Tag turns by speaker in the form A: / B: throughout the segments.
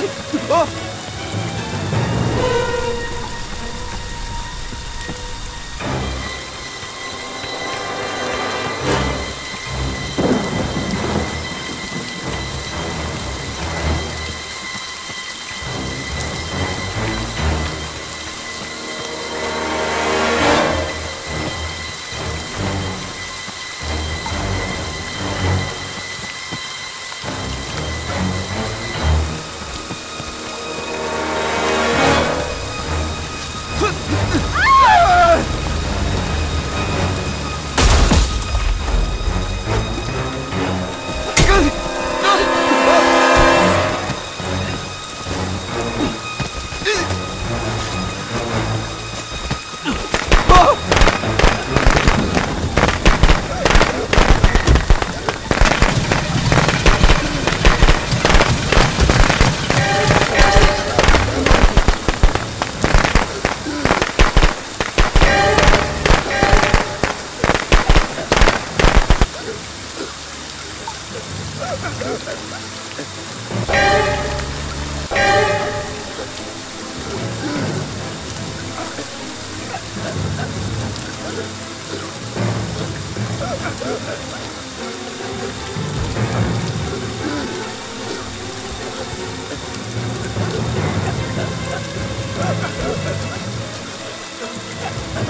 A: oh.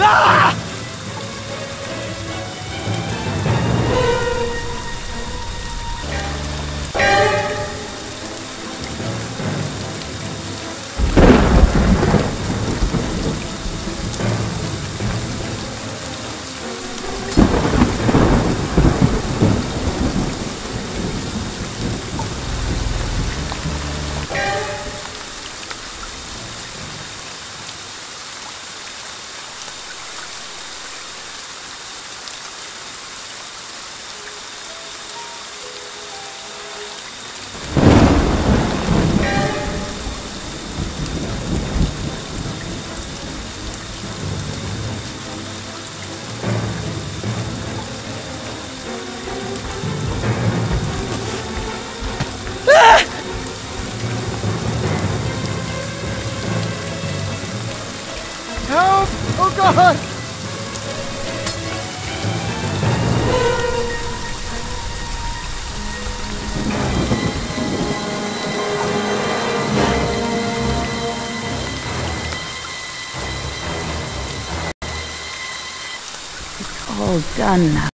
A: Ah! Help! Oh God!
B: It's all done now.